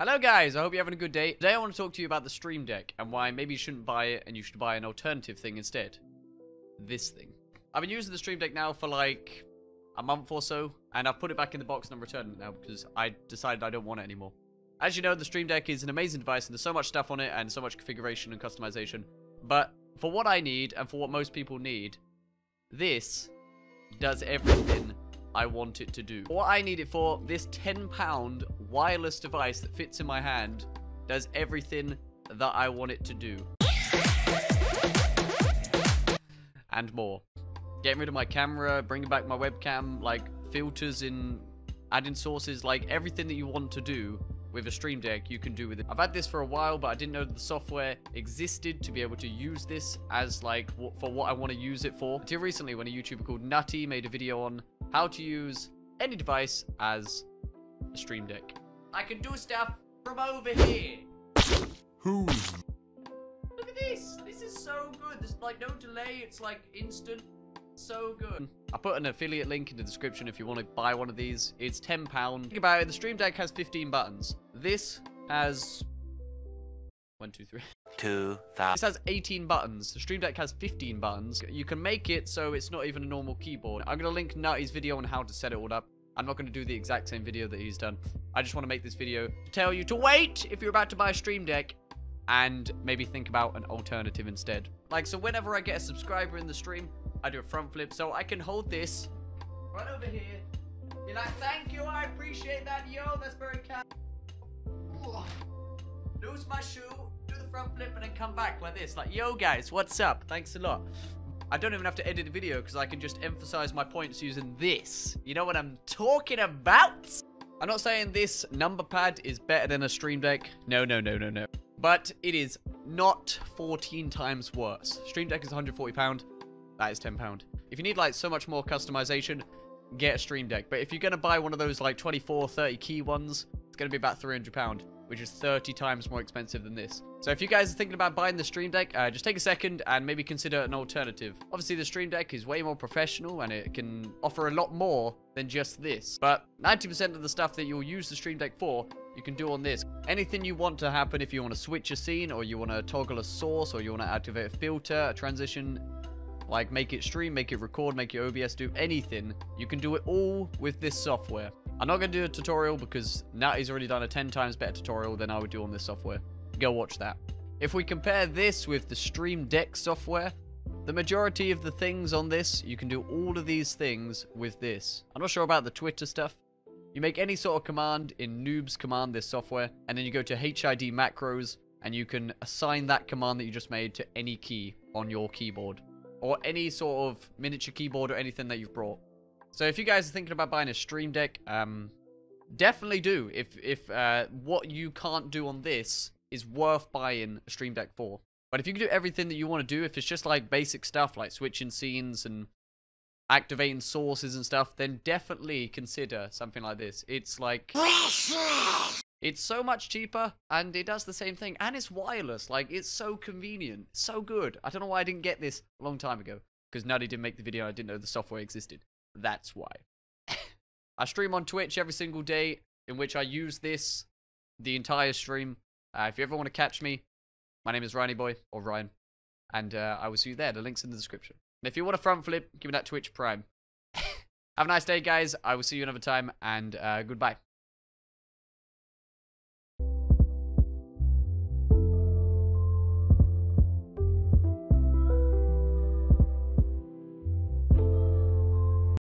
Hello guys, I hope you're having a good day. Today I want to talk to you about the Stream Deck and why maybe you shouldn't buy it and you should buy an alternative thing instead. This thing. I've been using the Stream Deck now for like a month or so and I've put it back in the box and I'm returning it now because I decided I don't want it anymore. As you know, the Stream Deck is an amazing device and there's so much stuff on it and so much configuration and customization. But for what I need and for what most people need, this does everything I want it to do. What I need it for, this £10 wireless device that fits in my hand does everything that I want it to do. And more. Getting rid of my camera, bringing back my webcam, like filters in adding sources, like everything that you want to do with a Stream Deck, you can do with it. I've had this for a while, but I didn't know the software existed to be able to use this as like for what I want to use it for. Until recently, when a YouTuber called Nutty made a video on how to use any device as a Stream Deck. I can do stuff from over here. Who's Look at this. This is so good. There's like no delay. It's like instant. So good. I put an affiliate link in the description if you want to buy one of these. It's £10. Think about it. The Stream Deck has 15 buttons. This has... One, two, three. Two This has 18 buttons. The Stream Deck has 15 buttons. You can make it so it's not even a normal keyboard. I'm going to link Nutty's video on how to set it all up. I'm not going to do the exact same video that he's done. I just want to make this video to tell you to wait if you're about to buy a Stream Deck and maybe think about an alternative instead. Like, so whenever I get a subscriber in the stream, I do a front flip so I can hold this right over here. Be like, thank you, I appreciate that. Yo, that's very kind. Lose my shoe, do the front flip, and then come back like this. Like, yo, guys, what's up? Thanks a lot. I don't even have to edit a video because I can just emphasize my points using this. You know what I'm talking about? I'm not saying this number pad is better than a Stream Deck. No, no, no, no, no. But it is not 14 times worse. Stream Deck is £140. That is £10. If you need like so much more customization, get a Stream Deck. But if you're going to buy one of those like 24, 30 key ones, it's going to be about £300, which is 30 times more expensive than this. So if you guys are thinking about buying the Stream Deck, uh, just take a second and maybe consider an alternative. Obviously, the Stream Deck is way more professional and it can offer a lot more than just this. But 90% of the stuff that you'll use the Stream Deck for, you can do on this. Anything you want to happen if you want to switch a scene or you want to toggle a source or you want to activate a filter, a transition, like make it stream, make it record, make your OBS do anything. You can do it all with this software. I'm not going to do a tutorial because Nutty's already done a 10 times better tutorial than I would do on this software. Go watch that. If we compare this with the Stream Deck software, the majority of the things on this, you can do all of these things with this. I'm not sure about the Twitter stuff. You make any sort of command in OBS Command, this software, and then you go to HID macros, and you can assign that command that you just made to any key on your keyboard or any sort of miniature keyboard or anything that you've brought. So if you guys are thinking about buying a Stream Deck, um, definitely do. If if uh, what you can't do on this is worth buying a Stream Deck for. But if you can do everything that you want to do, if it's just like basic stuff like switching scenes and activating sources and stuff, then definitely consider something like this. It's like it's so much cheaper and it does the same thing and it's wireless. Like it's so convenient, so good. I don't know why I didn't get this a long time ago because Nutty didn't make the video. I didn't know the software existed. That's why. I stream on Twitch every single day in which I use this the entire stream. Uh, if you ever want to catch me, my name is Ryneeboy or Ryan, and uh, I will see you there. The link's in the description. And if you want a front flip, give me that Twitch Prime. Have a nice day, guys. I will see you another time, and uh, goodbye.